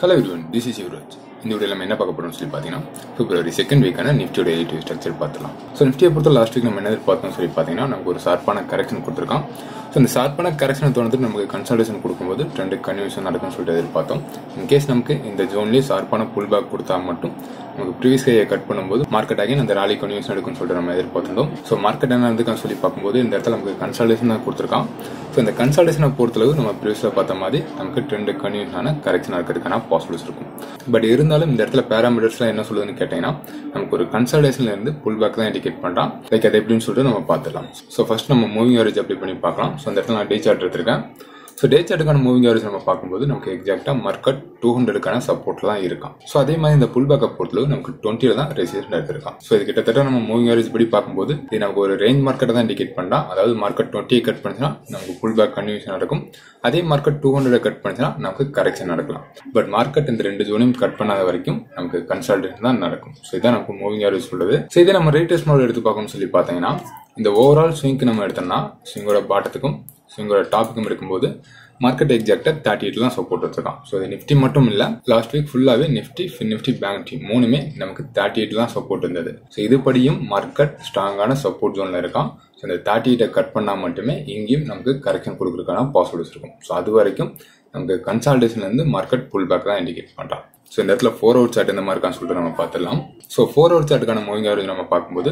Hello everyone this is Yuvaraj இந்த video நம்ம என்ன பார்க்க போகிறோம்னு சொல்லி பார்த்தீங்கன்னா பிப்ரவரி செகண்ட் வீக்கான நிஃப்டியோட எயிட் ஸ்ட்ரக்சர் பார்த்துலாம் ஸோ நிஃப்டியை பொறுத்த லாஸ்ட் வீக் நம்ம என்ன பார்த்தோம்னு சொல்லி பார்த்தீங்கன்னா நமக்கு ஒரு ஷார்ப்பான கரெக்ஷன் கொடுத்துருக்கோம் ஸோ இந்த ஷார்ப்பான கரெக்ஷனை தோணுது நமக்கு கன்சல்டேஷன் கொடுக்கும்போது ட்ரெண்டு கன்வியூஷன் நடக்கும்னு சொல்லிட்டு எதிர்பார்த்தோம். இன்கேஸ் நமக்கு இந்த ஜோன்லேயே ஷார்ப்பான புல் பேக் கொடுத்தா மட்டும் நமக்கு ப்ரீவியஸ் ஹையை கட் பண்ணும்போது மார்க்கெட் ஆகி அந்த ராலி கன்யூஸ் எடுக்கும்னு சொல்லிட்டு நம்ம எதிர்பார்த்திருந்தோம். ஸோ மார்க்கெட் என்ன இருந்துக்கான்னு சொல்லி பார்க்கும்போது இந்த இடத்துல நமக்கு கன்சல்டேஷன் தான் கொடுத்துருக்கான். ஸோ இந்த கன்சல்டேஷனை பொறுத்தளவு நம்ம ப்ரீவியஸில் பார்த்த மாதிரி நமக்கு ட்ரெண்டு கன்யூஸான கரெக்ஷன் இருக்கிறதுக்கான பாசிபிலிட்டிஸ் இருக்கும். பட் இருந்தாலும் இந்த இடத்துல பேராமீட்டர்ஸ்லாம் என்ன சொல்லுதுன்னு கேட்டீங்கன்னா நமக்கு ஒரு கன்சல்டேஷன்ல இருந்து புல் பேக் தான் இண்டிகேட் பண்ணுறான் லைக் அது எப்படின்னு சொல்லிட்டு நம்ம பார்த்துக்கலாம் ஸோ ஃபர்ஸ்ட் நம்ம மூவிங் ஆவரேஜ் அப்ளை பண்ணி பார்க்கலாம். ஸோ அந்த இடத்துல நான் டே சார்ட் எடுத்திருக்கேன். ஸோ டே சார்ட்டுக்கான மூவிங் ஆவரேஜ் நம்ம பார்க்கும்போது நமக்கு எக்ஸாக்டாக மார்க்கெட் டூ ஹண்ட்ரடுக்கான சப்போர்ட்லாம் இருக்கும். ஸோ அதே மாதிரி இந்த புல் பேக்கப் பொறுத்தளவு நமக்கு டுவெண்ட்டியில் தான் ரெசிஸ்டன்ட் எடுத்திருக்கான் ஸோ இது கிட்டத்தட்ட நம்ம மூவிங் ஆவரேஜ் படி பார்க்கும்போது இது நமக்கு ஒரு ரேஞ்ச் மார்க்கெட்டை தான் இண்டிகேட் பண்ணலாம் அதாவது மார்க்கெட் டுவெண்ட்டியை கட் பண்ணிச்சுன்னா நமக்கு புல் பேக் கன்வியூஷன் நடக்கும். அதே மார்க்கெட் டூ ஹண்ட்ரட் கட் பண்ணுச்சுன்னா நமக்கு கரெக்ஷன் நடக்கலாம். பட் மார்க்கெட் இந்த ரெண்டு ஜோனையும் கட் பண்ணாத வரைக்கும் நமக்கு கன்சல்டேஷன் தான் நடக்கும். ஸோ இதான் நமக்கு மூவிங் ஆவரேஜ் சொல்லுது. ஸோ இதை நம்ம ரேட்டஸ் மாடல் எடுத்து பார்க்கணும்னு சொல்லி பார்த்தீங்கன்னா இந்த ஓவரால் ஸ்விங்க்கு நம்ம எடுத்தோம்னா ஸ்விங்கோட பாட்டத்துக்கும் ஸ்விங்கோட டாப்பிக்கும் இருக்கும்போது மார்க்கெட் எக்ஸாக்டாக தேர்ட்டி எயிட் தான் சப்போர்ட் வச்சிருக்கான் ஸோ இது நிஃப்டி மட்டும் இல்லை லாஸ்ட் வீக் ஃபுல்லாகவே நிஃப்டி ஃபின் நிஃப்டி பேங்க் நிஃப்டி மூணுமே நமக்கு தேர்ட்டி எயிட் தான் சப்போர்ட் இருந்தது ஸோ இதுபடியும் மார்க்கெட் ஸ்ட்ராங்கான சப்போர்ட் ஜோனில் இருக்கான் ஸோ இந்த தேர்ட்டி எயிட்டை கட் பண்ணால் மட்டுமே இங்கேயும் நமக்கு கரெக்ஷன் கொடுக்குறதுக்கான பாசிபிலிட்டிஸ் இருக்கும். ஸோ அது வரைக்கும் நமக்கு கன்சால்டேஷன்லேருந்து மார்க்கெட் புல் பேக் தான் இண்டிகேட் பண்ணுறான் ஸோ இந்த இடத்துல ஃபோர் ஹவர் சார்ட் இந்த மாதிரி இருக்கான்னு சொல்லிட்டு நம்ம பார்த்துடலாம். ஸோ ஃபோர் ஹவர் சார்ட்டுக்கான மூவிங் ஆவரேஜ் நம்ம பார்க்கும்போது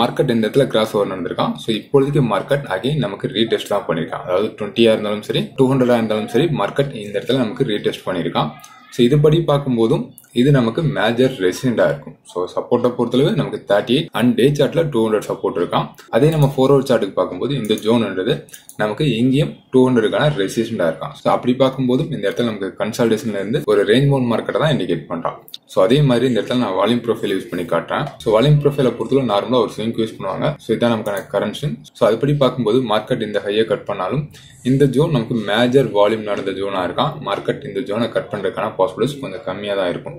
மார்க்கெட் இந்த இடத்துல கிராஸ் ஓவர் நடந்திருக்கான் ஸோ இப்போதைக்கு மார்க்கெட் அகைன் நமக்கு ரீடெஸ்ட் தான் பண்ணியிருக்கான். அதாவது டுவெண்ட்டியாக இருந்தாலும் சரி டூ ஹண்ட்ரடாக இருந்தாலும் சரி மார்க்கெட் இந்த இடத்துல நமக்கு ரீடெஸ்ட் பண்ணியிருக்கான். ஸோ இதுபடி பார்க்கும்போதும் இது நமக்கு மேஜர் ரெசிடென்டாக இருக்கும். ஸோ சப்போர்ட்டை பொறுத்தளவு நமக்கு தேர்ட்டி எயிட் அண்ட் டே சார்ட்ல டூ ஹண்ட்ரட் சப்போர்ட் இருக்கான் அதே நம்ம ஃபோர் ஹவர் சார்ட்டுக்கு பார்க்கும்போது இந்த ஜோன்ன்றது நமக்கு இங்கேயும் டூ ஹண்ட்ரடுக்கான ரெசிஸ்டண்டாக இருக்கான் ஸோ அப்படி பார்க்கும்போது இந்த இடத்துல நமக்கு கன்சல்டேஷன்ல இருந்து ஒரு ரேஞ்ச் மோன் மார்க்கெட்டை தான் இண்டிகேட் பண்ணுறான் ஸோ அதே மாதிரி இந்த இடத்துல நான் வால்யூம் ப்ரொஃபைல் யூஸ் பண்ணி காட்டுறேன். ஸோ வால்யூம் ப்ரொஃபைலை பொறுத்தவரை நார்மலாக ஒரு ஸ்விங் யூஸ் பண்ணுவாங்க. ஸோ இதான் நமக்கான கரண்ட் ஸோ அதுபடி பார்க்கும்போது மார்க்கெட் இந்த ஹையை கட் பண்ணாலும் இந்த ஜோன் நமக்கு மேஜர் வால்யூம் நடந்த ஜோனாக இருக்கான் மார்க்கெட் இந்த ஜோனை கட் பண்ணுறதுக்கான பாசிபிலிட்டிஸ் கொஞ்சம் கம்மியாக தான் இருக்கும்.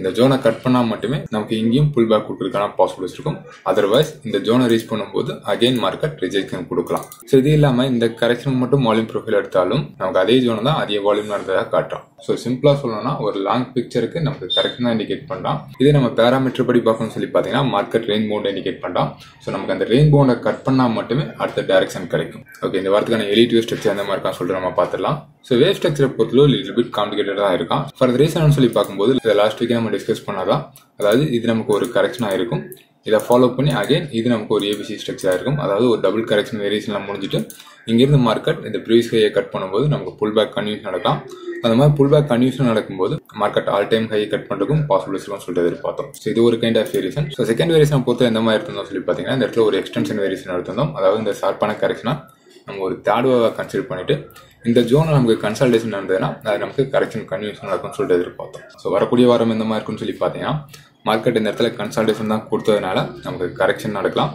இந்த ஜோனை கட் பண்ணால் மட்டுமே நமக்கு இங்கேயும் புல் பேக் கொடுக்கறதுக்கான பாசிபிலிட்டிஸ் இருக்கும். அதர்வைஸ் இந்த ஜோனை ரீச் பண்ணும்போது அகைன் மார்க்கெட் ரிஜெக்ஷன் கொடுக்கலாம். ஸோ இது இல்லாமல் இந்த கரெக்ஷன் மட்டும் வால்யூம் ப்ரொஃபைல் எடுத்தாலும் நமக்கு அதே ஜோனை தான் அதிக வால்யூம் நடந்ததாக காட்டும் ஸோ சிம்பிளாக சொல்லணும்னா ஒரு லாங் பிக்சருக்கு நமக்கு கரெக்ஷன் தான் இண்டிகேட் பண்ணலாம் இதே நம்ம பேராமீட்டர் படி பார்க்கணும்னு சொல்லி பார்த்தீங்கன்னா மார்க்கெட் ரெயின் பவுண்டை இண்டிகேட் பண்ணலாம் ஸோ நமக்கு அந்த ரெயின் பவுண்டை கட் பண்ணால் மட்டுமே அடுத்த டைரக்ஷன் கிடைக்கும். ஓகே இந்த வாரத்துக்கான எலிட்டிவ் ஸ்ட்ரக்சர் அந்த மாதிரி இருக்கான்னு சொல்லிட்டு நம்ம பார்த்துடலாம். ஸோ வேவ் ஸ்ட்ரக்சரை பொறுத்தளவு லிட்டில் பிட் காம்ப்ளிகேட்டடாக இருக்கும் ஃபார் ரீசன் சொல்லி பார்க்கும்போது லாஸ்ட் வீக் நம்ம டிஸ்கஸ் பண்ணாதான் அதாவது இது நமக்கு ஒரு கரெக்ஷனாக இருக்கும் இதை ஃபாலோ பண்ணி அகைன் இது நமக்கு ஒரு ஏபிசி ஸ்ட்ரக்சராக இருக்கும். அதாவது ஒரு டபுள் கரெக்ஷன் வேரியேஷன்லாம் முடிஞ்சிட்டு இங்கிருந்து மார்க்கெட் இந்த ப்ரீவியஸ் ஹையை கட் பண்ணும்போது நமக்கு புல் பேக் கன்வியூஷன் நடக்கலாம். அந்த மாதிரி புல் பேக் கன்வியூஷன் நடக்கும்போது market all time high cut பண்ணுறதுக்கும் பாசிபிலிட்டிஸ் சொல்லிட்டு எதிர்பார்த்தோம். ஸோ இது ஒரு kind of variation so second variation பொறுத்த எந்த மாதிரி இருந்தோம் சொல்லி பார்த்தீங்கன்னா இந்த இடத்துல ஒரு எக்ஸ்டென்ஷன் வேரியேஷன் எடுத்திருந்தோம் அதாவது இந்த ஷார்ப்பான கரெக்ஷனாக நம்ம ஒரு தேர்டுவாக கன்சிடர் பண்ணிவிட்டு இந்த ஜோனில் நமக்கு கன்சல்டேஷன் நடந்ததுன்னா அது நமக்கு கரெக்ஷன் கன்வியூஷன் நடக்கும்னு சொல்லிட்டு எதிர்பார்த்தோம். ஸோ வரக்கூடிய வாரம் எந்த மாதிரி இருக்குன்னு சொல்லி பார்த்தீங்கன்னா மார்க்கெட் இந்த இடத்துல கன்சல்டேஷன் தான் கொடுத்ததுனால நமக்கு கரெக்ஷன் நடக்கலாம்.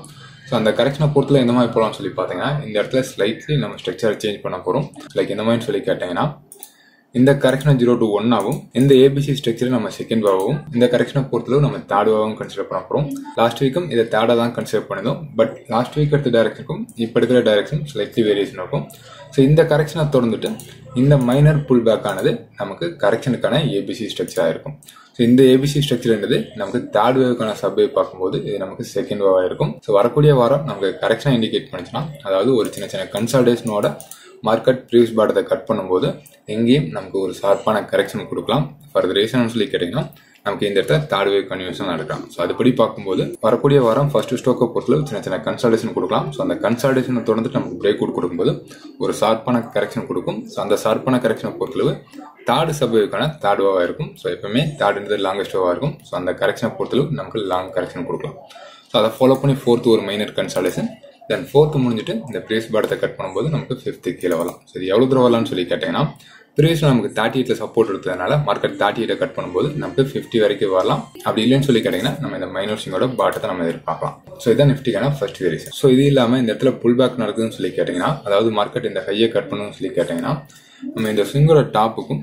ஸோ அந்த கரெக்ஷனை பொறுத்தல எந்த மாதிரி போகலாம்னு சொல்லி பார்த்தீங்கன்னா இந்த இடத்துல ஸ்லைட்லி நம்ம ஸ்ட்ரக்சரை சேஞ்ச் பண்ண போகிறோம் லைக் எந்த மாதிரி சொல்லி கேட்டிங்கன்னா இந்த கரெக்ஷனை ஜீரோ டு ஒன் ஆகும். இந்த ஏபிசி ஸ்ட்ரக்சர் நம்ம செகண்ட் வாவும் இந்த கரெக்ஷனை பொறுத்தளவு நம்ம தேர்ட் வாவும் கன்சிடர் பண்ண போகிறோம் லாஸ்ட் வீக்கும் இதை தேர்டாக தான் கன்சிடர் பண்ணிருந்தோம் பட் லாஸ்ட் வீக் எடுத்த டைரக்ஷனுக்கும் இப்போ எடுக்கிற டைரக்ஷன் ஸ்லைட்லி வேரியேஷன் இருக்கும். ஸோ இந்த கரெக்ஷனை தொடர்ந்துட்டு இந்த மைனர் புல் பேக் ஆனது நமக்கு கரெக்ஷனுக்கான ஏபிசி ஸ்ட்ரக்சராக இருக்கும். ஸோ இந்த ஏபிசி ஸ்ட்ரக்சர்ன்றது நமக்கு தேர்ட் வேவுக்கான சப்வே பார்க்கும்போது இது நமக்கு செகண்ட் வேவாக இருக்கும். ஸோ வரக்கூடிய வாரம் நமக்கு கரெக்ஷனாக இண்டிகேட் பண்ணிச்சுன்னா அதாவது ஒரு சின்ன சின்ன கன்சல்டேஷனோட மார்க்கெட் ப்ரீவியஸ் பாட்டத்தை கட் பண்ணும்போது எங்கேயும் நமக்கு ஒரு ஷார்ப்பான கரெக்ஷன் கொடுக்கலாம். ஃபார் ரீசன் சொல்லி கேட்டிங்கன்னா நமக்கு இந்த இடத்துல தேர்ட் வேவ் கன்வியூஷன் நடக்கலாம். ஸோ அதுபடி பார்க்கும்போது வரக்கூடிய வாரம் ஃபர்ஸ்ட் ஸ்டோக்கை பொறுத்தளவு சின்ன சின்ன கன்சல்டேஷன் கொடுக்கலாம். ஸோ அந்த கன்சல்டேஷனை தொடர்ந்து நமக்கு பிரேக் அவுட் கொடுக்கும்போது ஒரு ஷார்ப்பான கரெக்ஷன் கொடுக்கும். ஸோ அந்த ஷார்ப்பான கரெக்ஷனை பொறுத்தளவு தேர்டு சப்வேக்கான தேர்ட் வேவாக இருக்கும். ஸோ எப்பவுமே தேர்டுன்றது லாங்கஸ்ட் வேவாக இருக்கும். ஸோ அந்த கரெக்ஷனை பொறுத்தளவு நமக்கு லாங் கரெக்ஷன் கொடுக்கலாம். ஸோ அதை ஃபாலோ பண்ணி ஃபோர்த்து ஒரு மைனர் கன்சல்டேஷன் தென் ஃபோர்த்து முடிஞ்சிட்டு இந்த ப்ரீஸ் பாடத்தை கட் பண்ணும்போது நமக்கு ஃபிஃப்த்து கீழே வரலாம். சரி எவ்வளோ தூரம் வரலாம்னு சொல்லி கேட்டிங்கன்னா ப்ரீஸில் நமக்கு தேர்ட்டி எயிட்டில் சப்போர்ட் எடுத்ததுனால மார்க்கெட் தேர்ட்டி எயிட்டை கட் பண்ணும்போது நமக்கு ஃபிஃப்டி வரைக்கும் வரலாம். அப்படி இல்லைன்னு சொல்லி கேட்டிங்கன்னா நம்ம இந்த மைனர்ஸிங்கோட பாட்டத்தை நம்ம எதிர்பார்க்கலாம். ஸோ இதான் நிஃப்டிக்கான ஃபர்ஸ்ட் வேரியேஷன் ஸோ இது இல்லாமல் இந்த இடத்துல புல் பேக் நடக்குதுன்னு சொல்லி கேட்டிங்கன்னா அதாவது மார்க்கெட் இந்த ஹையை கட் பண்ணணும்னு சொல்லி கேட்டிங்கன்னா நம்ம இந்த ஸ்விங்கோட டாப்புக்கும்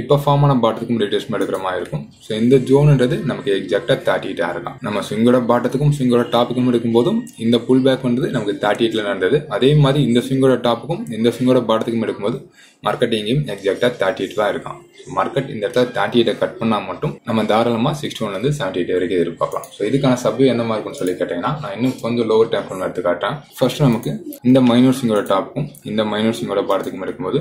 இப்போ ஃபார்ம் ஆன பாட்டத்துக்கும் ரீட்ரேஸ்மெண்ட் எடுக்கிற மாதிரி இருக்கும். ஸோ இந்த ஜோனுன்றது நமக்கு எக்ஸாக்டாக தேர்ட்டி எயிட்டாக இருக்கும் நம்ம ஸ்விங்கோட பாட்டத்துக்கும் ஸ்விங்கோட டாப்புக்கும் எடுக்கும்போதும் இந்த புல் பேக் வந்து நமக்கு தேர்ட்டி எயிட்டில் நடந்தது. அதே மாதிரி இந்த ஸ்விங்கோட டாப்புக்கும் இந்த ஸ்விங்கோட பாட்டத்துக்கும் எடுக்கும்போது மார்க்கெட்டிங்கையும் எக்ஸாக்டாக தேர்ட்டி எயிட் தான் இருக்கும் மார்க்கெட் இந்த இடத்துல தேர்ட்டி எயிட்டை கட் பண்ணால் மட்டும் நம்ம தாராளமாக சிக்ஸ்டி ஒன்லேருந்து செவன்ட்டி எயிட் வரைக்கும் எதிர்பார்க்கலாம். ஸோ இதுக்கான சப்வே எந்த மாதிரி இருக்கும்னு சொல்லி கேட்டிங்கன்னா நான் இன்னும் கொஞ்சம் லோவர் டைம் ஃப்ரேம் எடுத்து காட்டுறேன். ஃபர்ஸ்ட் நமக்கு இந்த மைனூர் சிங்கோட டாப்புக்கும் இந்த மைனூர் சிங்கோட பாடத்துக்கும் இருக்கும்போது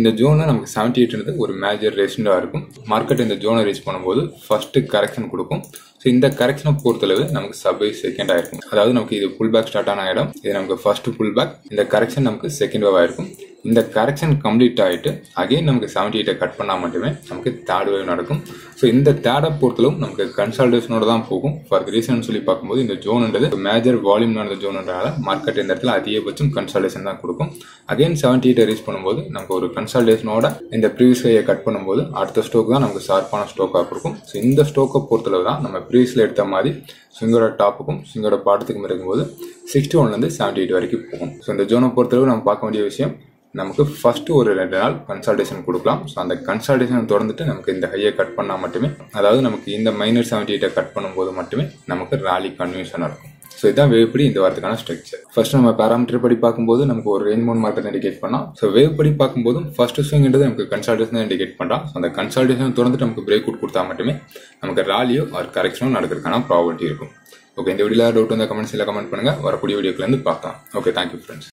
இந்த ஜோனில் நமக்கு செவன்ட்டி எயிட்ன்றது ஒரு மேஜர் ரெசிஸ்டாக இருக்கும். மார்க்கெட் இந்த ஜோனை ரீச் பண்ணும்போது ஃபர்ஸ்ட்டு கரெக்ஷன் கொடுக்கும். ஸோ இந்த கரெக்ஷனை பொறுத்தளவு நமக்கு சபை செகண்ட் ஆயிருக்கும் அதாவது நமக்கு இது புல் பேக் ஸ்டார்ட் ஆன இடம். இது நமக்கு ஃபர்ஸ்ட் புல் பேக் இந்த கரெக்ஷன் நமக்கு செகண்ட் வேவ் ஆயிருக்கும் இந்த கரெக்ஷன் கம்ப்ளீட் ஆகிட்டு அகைன் நமக்கு செவன்டி எயிட்டை கட் பண்ணால் மட்டுமே நமக்கு தேர்ட் வேவ் நடக்கும். ஸோ இந்த தேர்டை பொறுத்தளவு நமக்கு கன்சல்டேஷனோட தான் போகும். ஃபார் ரீசன் சொல்லி பார்க்கும்போது இந்த ஜோன்ன்றது மேஜர் வால்யூம் நடந்த ஜோன்ன்றனால மார்க்கெட் இந்த இடத்துல அதிகபட்சம் கன்சல்டேஷன் தான் கொடுக்கும். அகைன் செவன்டி எயிட்டை ரீச் பண்ணும்போது நமக்கு ஒரு கன்சல்டேஷனோட இந்த ப்ரீவியஸ் ஹையை கட் பண்ணும்போது அடுத்த ஸ்டோக் தான் நமக்கு ஷார்ப்பான ஸ்டோக்காக கொடுக்கும். ஸோ இந்த ஸ்டோக்கை பொறுத்தளவு தான் நம்ம ப்ரீவியஸில் எடுத்த மாதிரி சிங்கோட டாப்புக்கும் சிங்கோட பாடத்துக்கும் இருக்கும்போது சிக்ஸ்டி ஒன்லேருந்து செவன்டி எயிட் வரைக்கும் போகும். ஸோ இந்த ஜோனை பொறுத்தளவு நம்ம பார்க்க வேண்டிய விஷயம் நமக்கு ஃபஸ்ட்டு ஒரு ரெண்டு நாள் கன்சல்டேஷன் கொடுக்கலாம். ஸோ அந்த கன்சல்டேஷன் தொடர்ந்துட்டு நமக்கு இந்த ஹையை கட் பண்ணால் மட்டுமே அதாவது நமக்கு இந்த மைனர் செவன்டி எயிட்டை கட் பண்ணும்போது மட்டுமே நமக்கு ராலி கன்வியூஷனாக இருக்கும் ஸோ இதான் வேவ் படி இந்த வாரத்துக்கான ஸ்ட்ரக்சர் ஃபர்ஸ்ட் நம்ம பேராமீட்டர் படி பார்க்கும்போது நமக்கு ஒரு ரெயின் மோன் மார்க்கெட் இண்டிகேட் பண்ணலாம். ஸோ வேவ் படி பார்க்கும்போதும் ஃபர்ஸ்ட் ஸ்விங்ன்றது நமக்கு கன்சல்டேஷன் இண்டிகேட் பண்ணலாம் ஸோ அந்த கன்சல்டேஷன் தொடர்ந்துட்டு நமக்கு பிரேக் அவுட் கொடுத்தா மட்டுமே நமக்கு ராலியோ ஆர் கரெக்ஷனோ நடக்கிறதுக்கான ப்ராபர்ட்டி இருக்கும். ஓகே இந்த வீடியோவில் டவுட் வந்தால் கமெண்ட்ஸில் கமெண்ட் பண்ணுங்கள் வரக்கூடிய வீடியோக்குலேருந்து பார்க்கலாம். Okay thank you friends